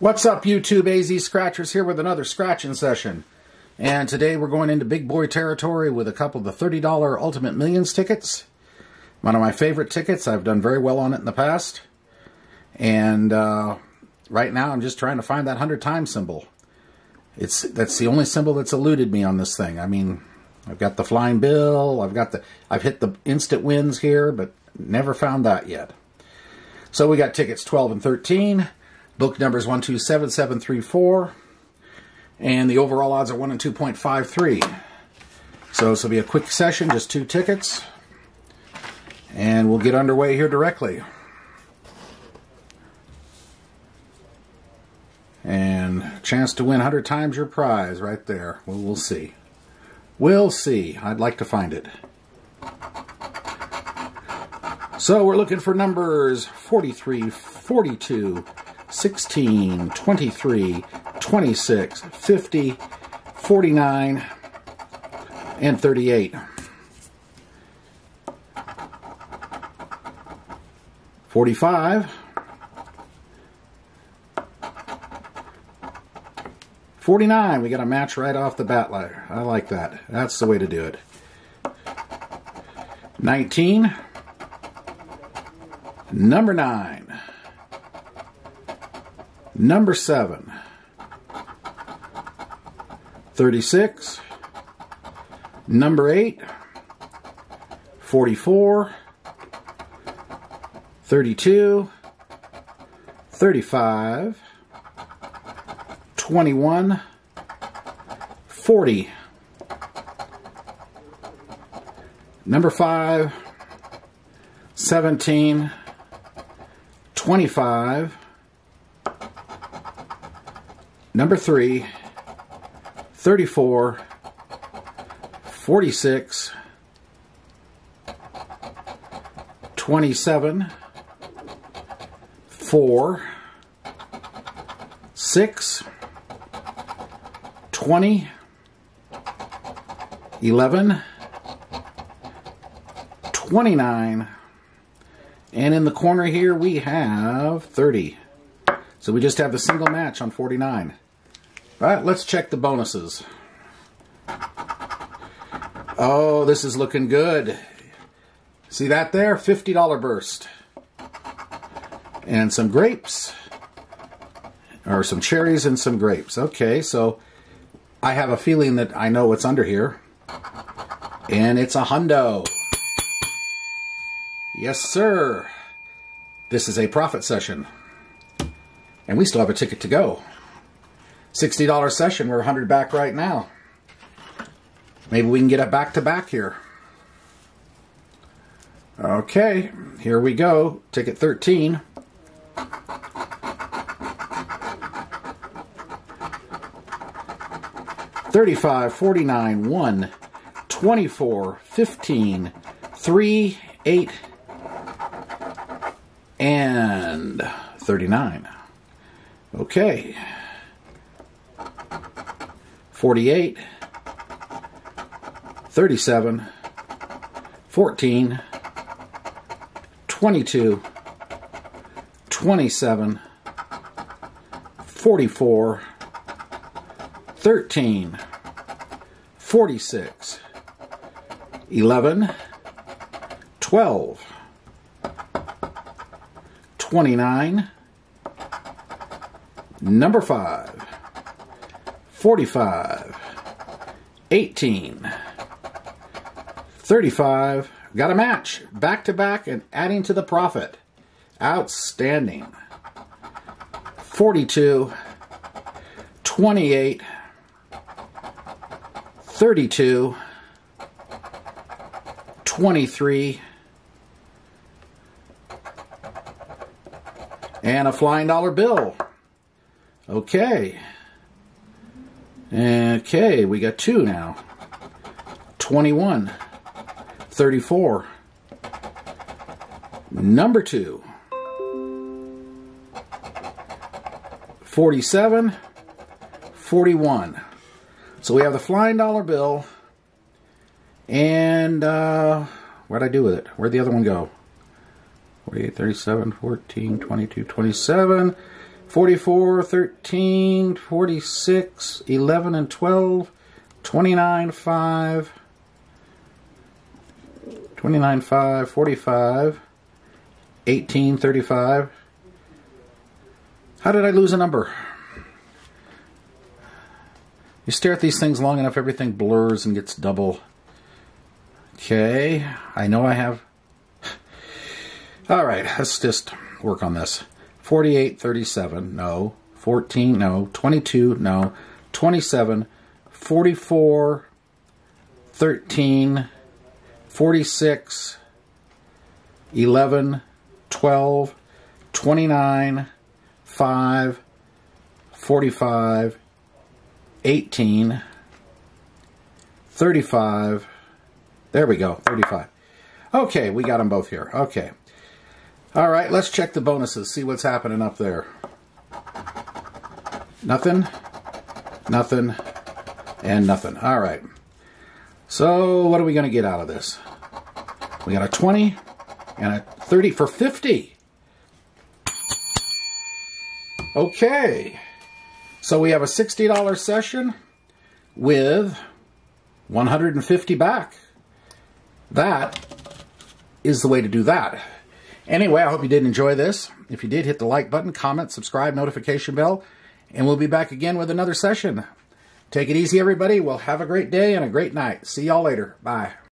What's up, YouTube AZ Scratchers here with another scratching session. And today we're going into big boy territory with a couple of the $30 Ultimate Millions tickets. One of my favorite tickets. I've done very well on it in the past. And uh, right now I'm just trying to find that 100 times symbol. It's That's the only symbol that's eluded me on this thing. I mean, I've got the flying bill, I've got the, I've hit the instant wins here, but never found that yet. So we got tickets 12 and 13. Book numbers 127734. And the overall odds are 1 and 2.53. So this will be a quick session, just two tickets. And we'll get underway here directly. And chance to win 100 times your prize right there. Well, we'll see. We'll see. I'd like to find it. So we're looking for numbers 43, 42, 16, 23, 26, 50, 49, and 38. 45, 49, we got a match right off the bat. I like that. That's the way to do it. 19, number 9, number 7, 36, number 8, 44, 32, 35, 21, 40. Number 5, 17, 25. Number 3, 34, 46, 27, 4, 6, 20, 11, 29, and in the corner here we have 30. So we just have the single match on 49. All right, let's check the bonuses. Oh, this is looking good. See that there? $50 burst. And some grapes. Or some cherries and some grapes. Okay, so I have a feeling that I know what's under here. And it's a hundo. Yes, sir. This is a profit session. And we still have a ticket to go. $60 session. We're 100 back right now. Maybe we can get it back to back here. Okay, here we go. Ticket 13. 35, 49, 1, 24, 15, 3, 8, and 39. Okay. 48, 37, 14, 22, 27, 44, 13, 46, 11, 12, 29, number 5, 45, 18, 35, got a match, back to back and adding to the profit. Outstanding. 42, 28, 32, 23, and a flying dollar bill. Okay. Okay, we got two now. 21, 34, number two, 47, 41. So we have the flying dollar bill. And uh, what'd I do with it? Where'd the other one go? 48, 37, 14, 22, 27. 44, 13, 46, 11 and 12, 29, 5, 29, 5, 45, 18, 35. How did I lose a number? You stare at these things long enough, everything blurs and gets double. Okay, I know I have. All right, let's just work on this. 48, 37, no. 14, no. 22, no. 27, 44, 13, 46, 11, 12, 29, 5, 45, 18, 35. There we go, 35. Okay, we got them both here. Okay. All right, let's check the bonuses, see what's happening up there. Nothing, nothing, and nothing. All right. So what are we going to get out of this? We got a 20 and a 30 for 50. Okay. So we have a $60 session with 150 back. That is the way to do that. Anyway, I hope you did enjoy this. If you did, hit the like button, comment, subscribe, notification bell, and we'll be back again with another session. Take it easy, everybody. Well, have a great day and a great night. See y'all later. Bye.